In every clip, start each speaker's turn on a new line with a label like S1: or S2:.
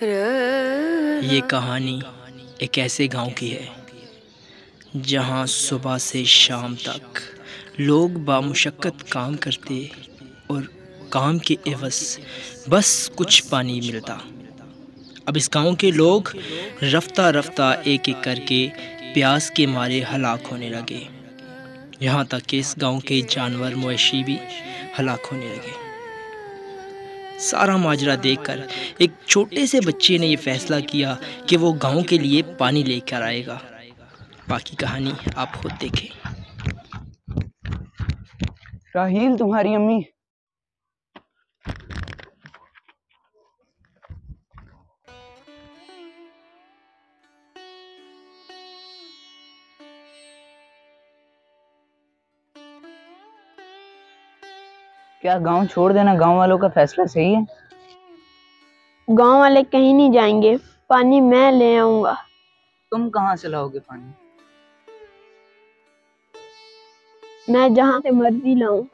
S1: ये कहानी एक ऐसे गाँव की है, जहाँ सुबह से शाम तक लोग बामुशक्क़त काम करते और काम के एवज बस कुछ पानी मिलता। अब इस गाँव के लोग रफ्ता रफ्ता एक एक करके प्यास के मारे हलाक होने लगे। यहाँ तक कि इस गाँव के जानवर, मवेशी भी हलाक होने लगे। सारा माजरा देखकर एक छोटे से बच्चे ने यह फैसला किया कि वो गाँव के लिए पानी लेकर आएगा। बाकी कहानी आप खुद देखें।
S2: राहील, तुम्हारी अम्मी क्या गाँव छोड़ देना? गाँव वालों का फैसला सही है?
S3: गाँव वाले कहीं नहीं जाएँगे। पानी मैं ले आऊँगा।
S2: तुम कहाँ से लाओगे पानी?
S3: मैं जहाँ से मर्ज़ी लाऊं।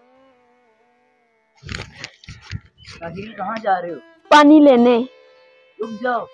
S2: कहाँ जा रहे हो?
S3: पानी लेने।
S2: रुक जाओ।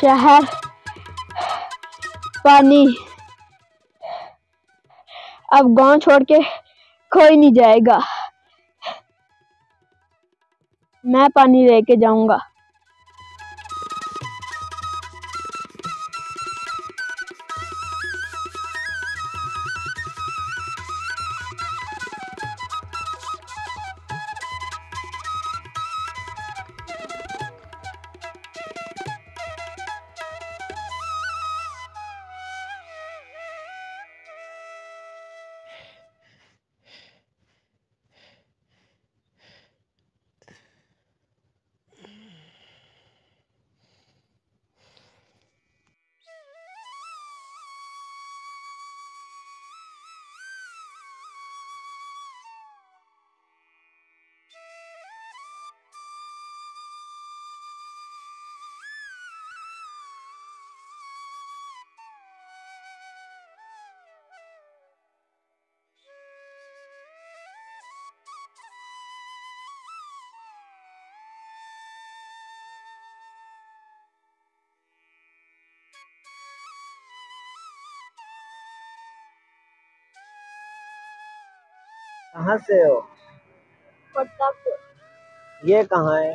S3: शहर पानी। अब गाँव छोड़ के कोई नहीं जाएगा। मैं पानी लेके जाऊँगा।
S4: कहाँ से हो?
S3: प्रतापपुर
S4: ये कहाँ है?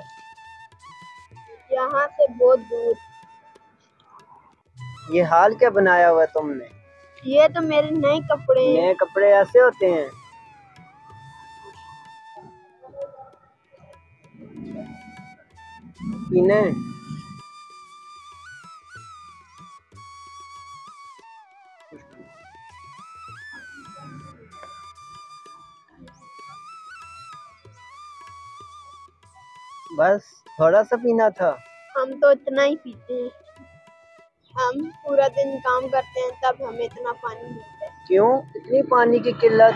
S3: यहाँ से बहुत दूर।
S4: ये हाल क्या बनाया हुआ तुमने?
S3: ये तो मेरे नए कपड़े
S4: नए कपड़े ऐसे होते हैं? पीने? बस थोड़ा सा पीना था।
S3: हम तो इतना ही पीते हैं। हम पूरा दिन काम करते हैं तब हमें इतना पानी मिलता है।
S4: क्यों? इतनी पानी की किल्लत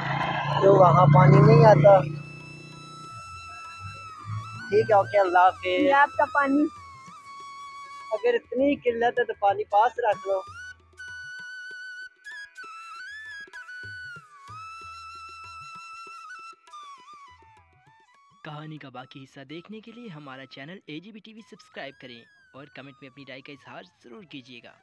S4: जो वहाँ पानी नहीं आता। ठीक है ओके अल्लाह हाफिज।
S3: आपका पानी।
S4: अगर इतनी किल्लत है तो पानी पास रख लो।
S1: कहानी का बाकी हिस्सा देखने के लिए हमारा चैनल ए जी सब्सक्राइब करें और कमेंट में अपनी राय का इजहार ज़रूर कीजिएगा।